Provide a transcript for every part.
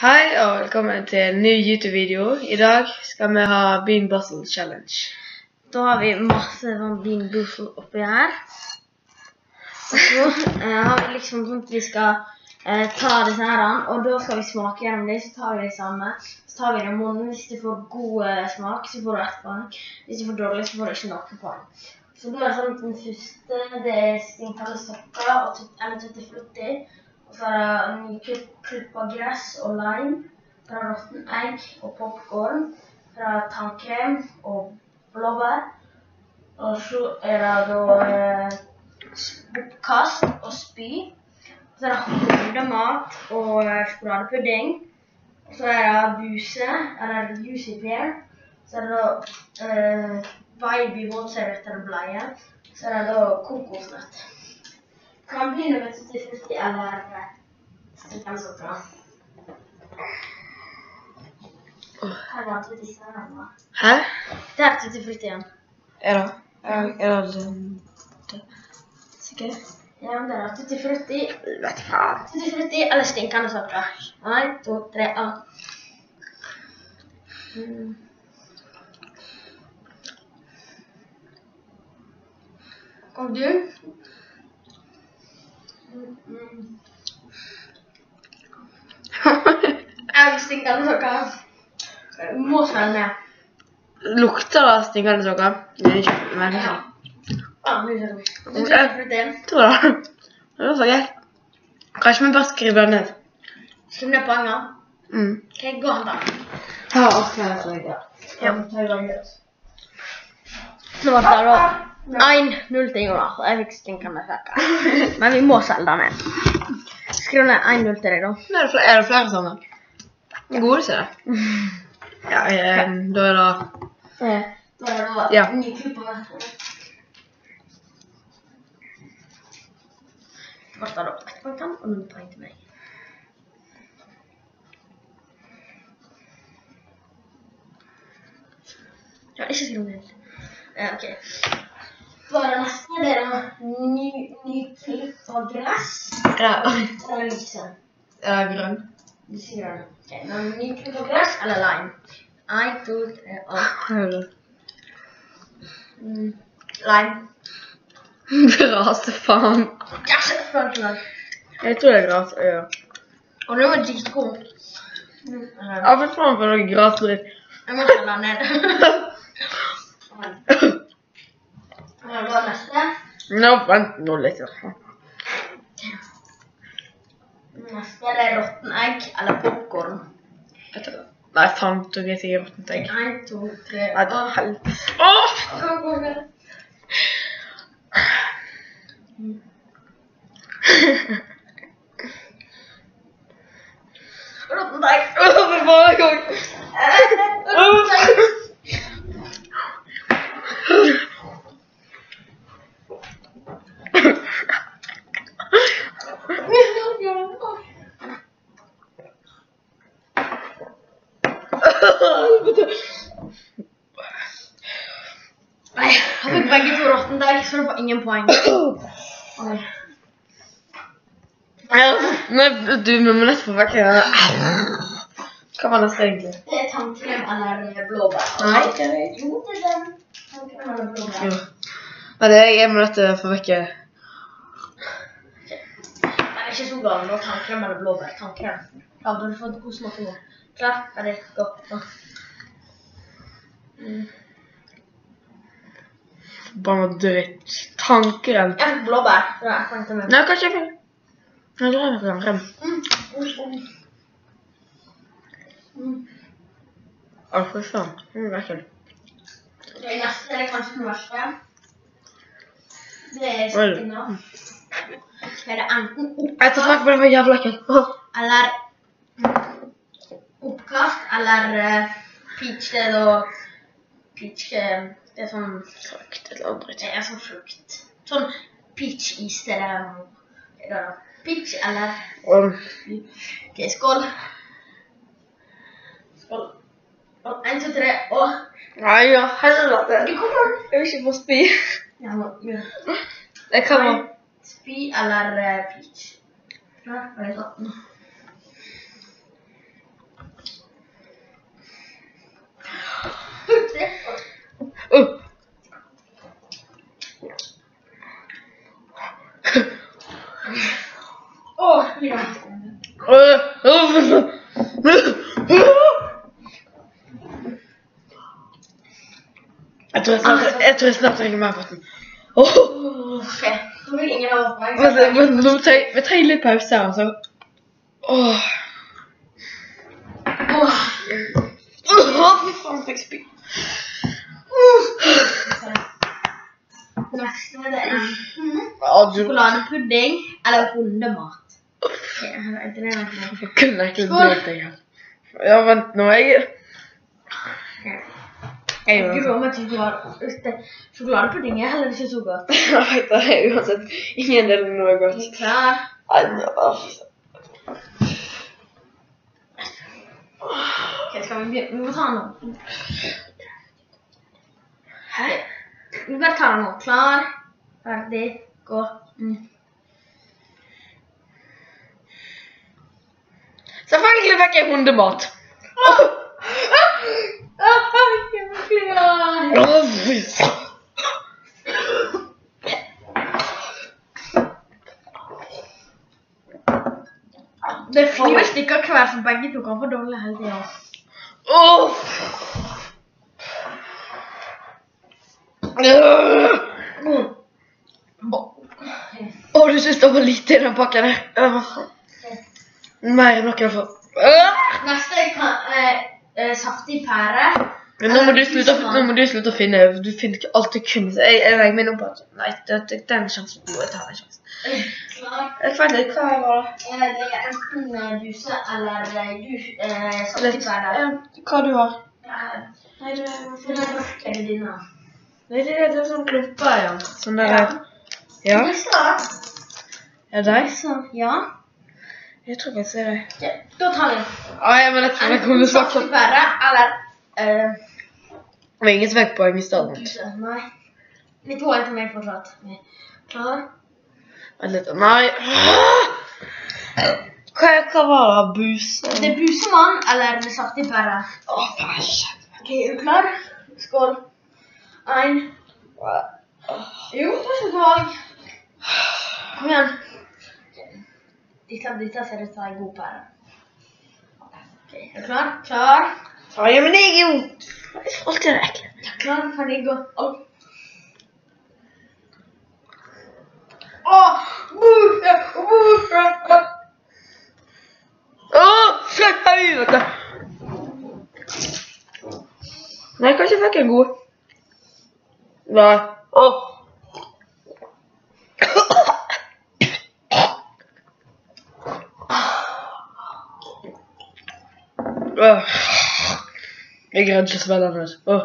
Hei og velkommen til en ny YouTube-video. I dag skal vi ha Bean Bustle Challenge. Da har vi masse sånn Bean Bustle oppi her. Og så eh, har vi liksom sånn at vi skal eh, ta disse her, og da skal vi smake gjennom dem. Så tar vi dem samme. Så tar vi dem i munnen. Hvis du får god eh, smak, så får du ett poeng. Hvis du får dårlig, så får du ikke noe poeng. Så da er det sånn at den første det er stinkende sokker og eller tutti frutti. Og så er det nyklippa gress og lime. Fra råtten egg og popkorn. Fra tannkrem og blåbær. Og så er det da eh, oppkast og spy. Og så er det hodemat og eh, sjokoladepudding. Og så er det buse, eller juicy pear. Så er det da eh, baby våtserviett eller bleie. Så er det da kokosnøtt. Kan med tutti frutti eller eh, stikkende sukker. Her var tutti frutti. Hæ? Det er tutti frutti igjen. Er det? Er, er det det? Sikker? Ja, men det er tutti frutti. Vet faen. Tutti frutti eller stinkende sukker. Én, to, tre, og mm. Og du? Jeg vil stinkende sokker. Du må smelle ned. Lukter det stinkende sokker? Det er ikke. mer. Ja. Ah, du. Tror det. Det var så gøy. Kanskje vi bare skriver det ned. Skriv ned poenger. Mm. Ok, gå an da. Ja, ok, Ja, oss. Nå var det da 1-0 til Jonas. Jeg fikk stinkende fucka. Men vi må selge den ned. Skriv ned 1-0 til deg, da. Er det flere, er det flere sånne? Gode, sier jeg. Ja, jeg, da er det Da er det Ja. ny klubb på hvert. Det da ett poeng til og null poeng til meg. Ja, ikke skriv ned. Ja, ok. Da er det neste. Er da ny, ny klipp av gress. Ja. Eller lyse. Ja, det grønn? Lyse grønn. Ok, nå det ny klipp av gress eller lime. Tre, og Hører mm, lime. Faen. Yes, flott, flott. Jeg tror det er gras. Ja. Og det dritgod. Mm, Ja, for faen for noe grasdritt. Jeg må den ned. Nå, vent nå litt. Nå Neste det råtne egg eller popkorn. Nei, faen, du vet ikke råttent egg. En, to, tre, Nei, det er helvete. Åh! Råtten egg. Åh, for faen, jeg kom. Råtten egg. Nei, jeg fikk begge to råtten der, så du får ingen poeng. Oi. Men du, må nesten få vekk det. Hva var neste egentlig? Det er tannkrem eller blåbær. Nei, ikke det. Jo, det er den. Tannkrem eller blåbær. Jo. Men det, jeg må nødt til å få vekk det. Er gal nå. Tannkrem eller blåbær. Tannkrem. Ja, da har du fått god smak nå. Klar, ferdig, gå. gå. Mm. Bare dritt. Tankrem. Jeg fikk blåbær. Det er til meg. Nei, kanskje jeg fikk Jeg tror jeg fikk tannkrem. Mm. Mm. Å, fy faen. Det er ekkelt. Det neste er kanskje den verste. Det er Oi. skinna. Det enten oppkast det, det var jævla ekkelt. Eller Oppkast eller eh, peach. Det da peach eh, Det er sånn Frukt det er ting. Det er sånn frukt. Sånn peach-is. stedet. er. Peach eller Ok, skål. Skål. Og én, to, tre, og Nei, ja, helvete. Du kommer! Jeg vil ikke få spy. Ja, ja. Det kan man. Spie alla repić. wat? Oh. Oh. Het was ah, het was nog, maar. Oh, oh okay. Vil ingen av oss vent, vent, nå tar Vi trenger litt pause her, altså. Åh. Åh. Åh, fy faen, fikk spy. Neste er det sjokoladepudding eller hundemat. Jeg kunne ikke drømt det. Ja, vent nå, jeg... Jeg Jeg gjør gruer meg til sjokolade- sjokoladepudding er heller ikke så godt. Nei, det er uansett. Ingen del av noe godt. Nei. Ok, skal vi begynne? Vi må ta den nå. Hæ? Vi bare tar den nå. Klar, ferdig, gå. Mm. Selvfølgelig fikk jeg hundemat. Åh, Det er fire stykker hver som begge to kan få dårlig hele tida. Å. Åh, du synes det var lite i den pakken her. Mer enn noe for. Øh. Neste kan eh, eh, saftig pære. Men nå må du slutte, å- nå må du slutte å finne. Du finner ikke alltid kun. Jeg, jeg meg nå på at Nei, det, det, den sjansen må jeg ta. den sjansen. Klar. Jeg fant litt hva var det. Eh, er enten eh, duse eller eh, du, eh, Hva du har? Eh, Nei, det, er norsk eller dine. nei, det, er sånn klumper, ja. Sånn der Ja. Ja. Er det deg? Ja. Jeg tror jeg ser deg. Da tar vi Ai, men jeg tror jeg kommer til å snakke eller eh, Det var ingen vektpoeng i stedet. Nei. Vi to er til meg fortsatt. Klar. Vent litt. Nei. Hva, hva var det? Buse? Det er busemann eller med saftig pære. Å, fæsj. Ok, er du klar? Skål. Ein. Jo, ikke. Kom igjen. Dette, dette ser ut å være en god pære. Ok, er du klar? Klar. Ai, men jeg er jo Alt er ekkelt. for ferdig, gå. Opp. Nei, kanskje fikk jeg god. Nei. Åh. Åh. Jeg greide ikke å svelge den. altså. Åh.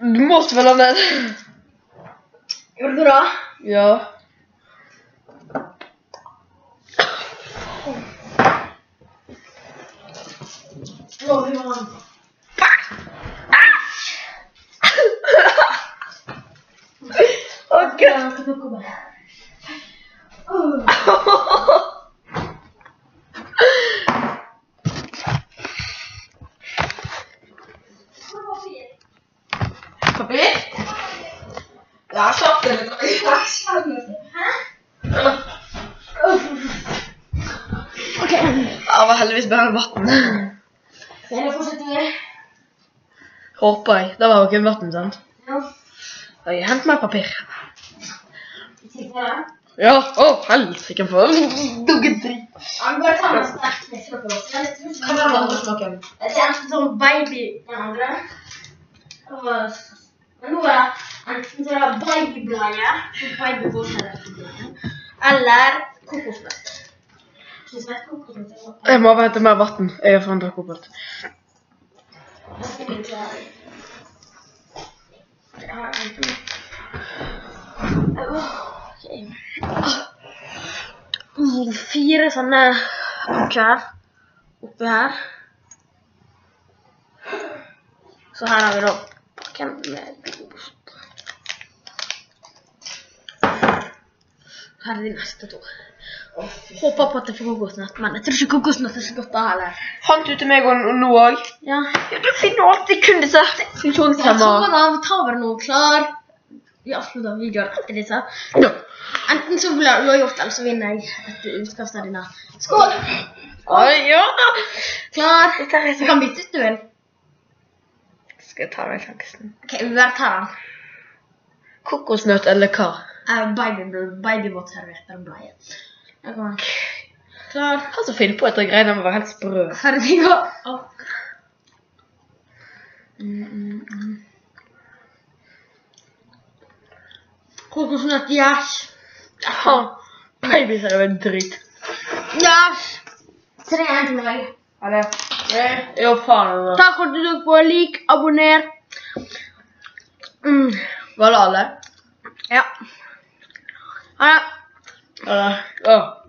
Du må svelge den. Gjorde du det? Ja. Åh, det var faen. Ok. Ja, hva tok hun? Åh. Papir? Ja, kjapt eller Ok. Det var heldigvis bare vann. Dere fortsetter vi. Håper jeg. Det var jo ikke vann, sant? Ja. Da jeg hent meg papir. Ja, å, helsike for dugge dritt. Vi bare tar noe sterkt tror ikke Hva var det om? Det er enten sånn baby den andre. Og, men nå er det enten så er det babybladet, babybladet, eller kokosnøtt. Jeg må hente mer vann. Jeg har faen kobolt. Fire sånne pakker oppi her. Så her har vi da pakken med Her er de neste to. Håper på at jeg får kokosnøtt, men jeg tror ikke kokosnøtt er så godt da heller. Fant du til meg og nå òg? Ja. Ja, du finner alltid kun disse Ja, funksjonshemma. ta da, vi tar den nå, klar. Vi avslutter videoen etter disse. Ja. Enten så blir det uavgjort, eller så vinner jeg et utkast av dine. Skål! Oi, ja. Klar? Du kan bytte ut du vil. Skal jeg ta den sjansen? Ok, vi bare tar den. Kokosnøtt eller hva? Baby, babybåtservietter og bleie. Klar? Han som finner på at greiene må være helt sprø. Ferdig, gå! Å. Mm, mm, mm. Kokosnøtt, yes! Ja. Babys er jo en dritt. Yes! 3-1 til meg. Ja, det Jo, faen. Takk for at du tok på. Lik, abonner. Mm. Var det alle? Ja. Ha det. Ja. ja.